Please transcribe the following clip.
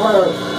power.